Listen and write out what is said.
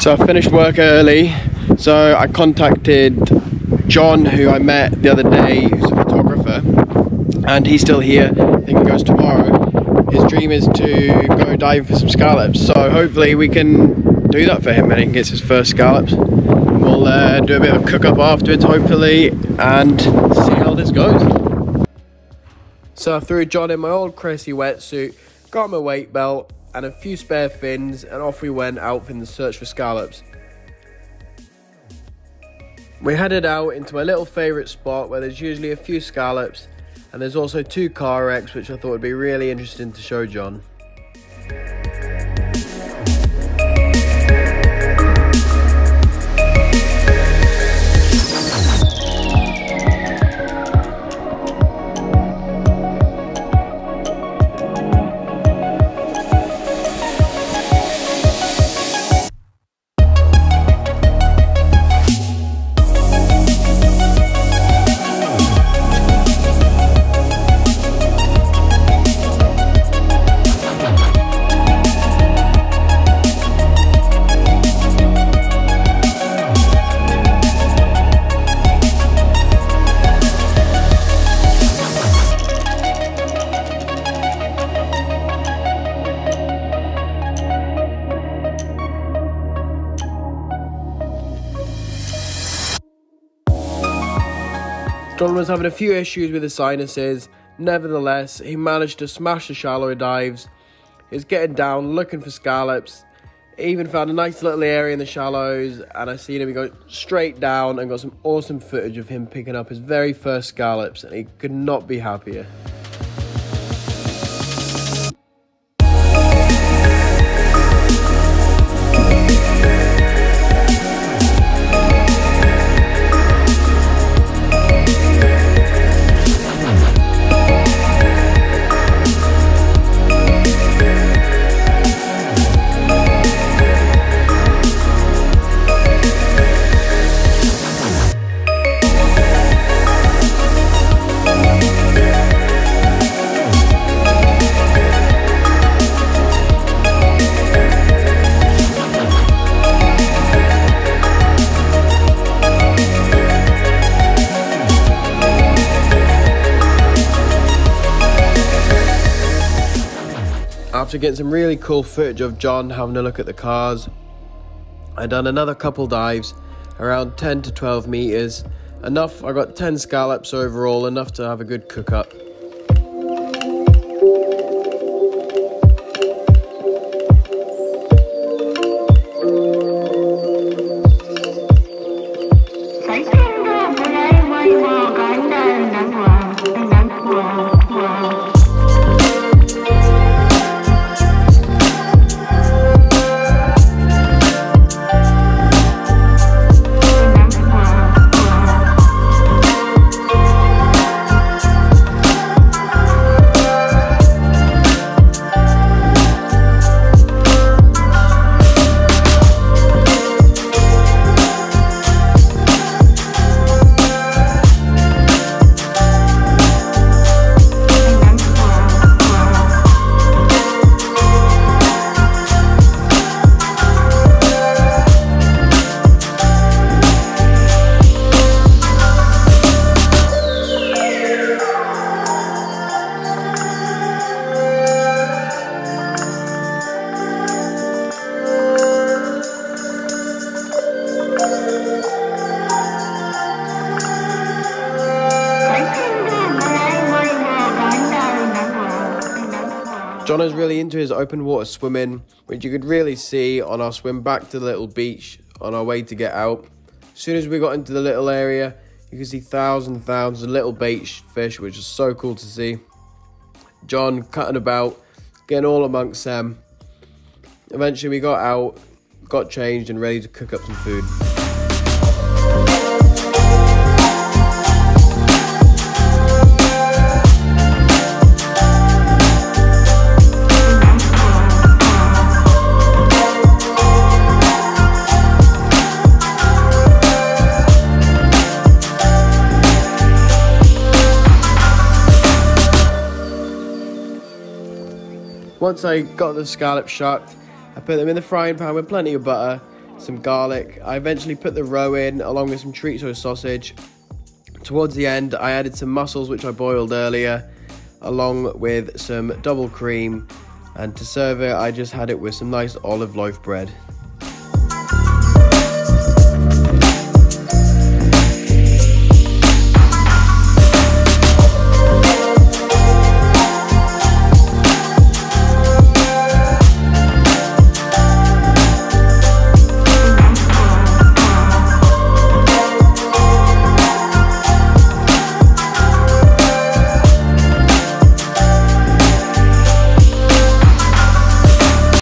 So I finished work early, so I contacted John, who I met the other day, who's a photographer, and he's still here. I think he goes tomorrow. His dream is to go diving for some scallops, so hopefully we can do that for him and he gets his first scallops. We'll uh, do a bit of cook up afterwards, hopefully, and see how this goes. So I threw John in my old Cressi wetsuit, got my weight belt, and a few spare fins, and off we went out in the search for scallops. We headed out into my little favourite spot where there's usually a few scallops, and there's also two car wrecks which I thought would be really interesting to show John. John was having a few issues with his sinuses. Nevertheless, he managed to smash the shallow dives. He was getting down, looking for scallops. Even found a nice little area in the shallows, and I seen him go straight down and got some awesome footage of him picking up his very first scallops, and he could not be happier. After getting some really cool footage of John having a look at the cars, I done another couple dives around 10 to 12 meters. Enough, I got 10 scallops overall, enough to have a good cook up. John is really into his open water swimming, which you could really see on our swim back to the little beach on our way to get out. As soon as we got into the little area, you could see thousands and thousands of little bait fish, which is so cool to see. John cutting about, getting all amongst them. Eventually, we got out, got changed, and ready to cook up some food. Once I got the scallops shucked, I put them in the frying pan with plenty of butter, some garlic. I eventually put the roe in along with some chorizo sausage. Towards the end, I added some mussels which I boiled earlier, along with some double cream. And to serve it, I just had it with some nice olive loaf bread.